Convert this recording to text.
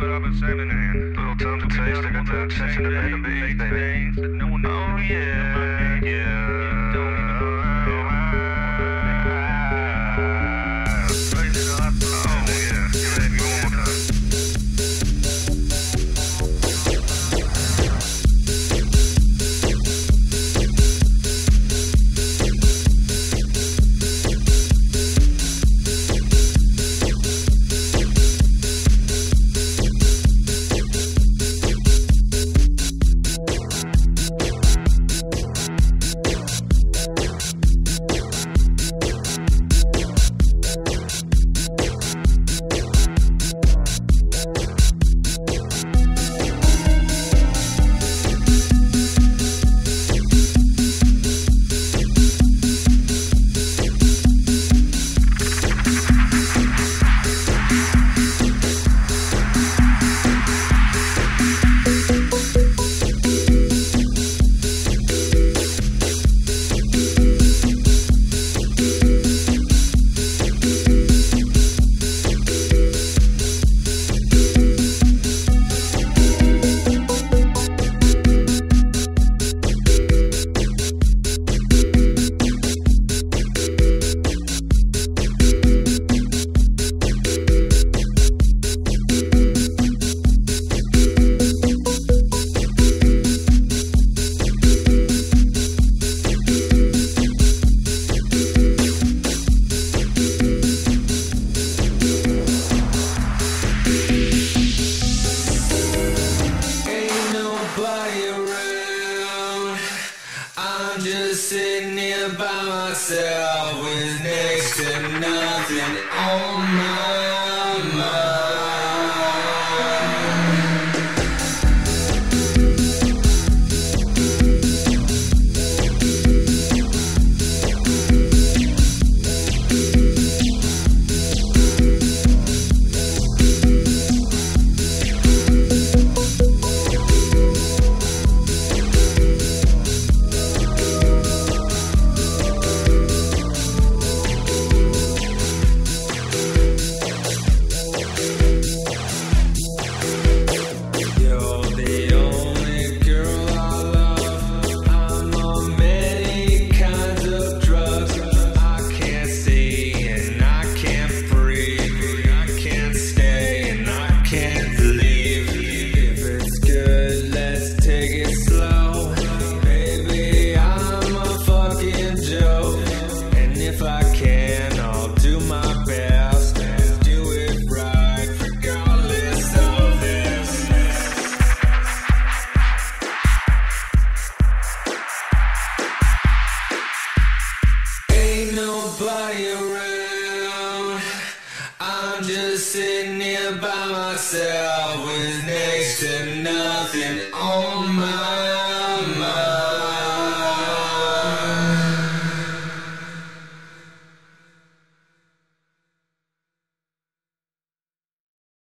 but I've been saving in. Little time to taste, I got attention to one oh yeah. Sitting here by myself with next to nothing on my around. I'm just sitting here by myself with next to nothing on my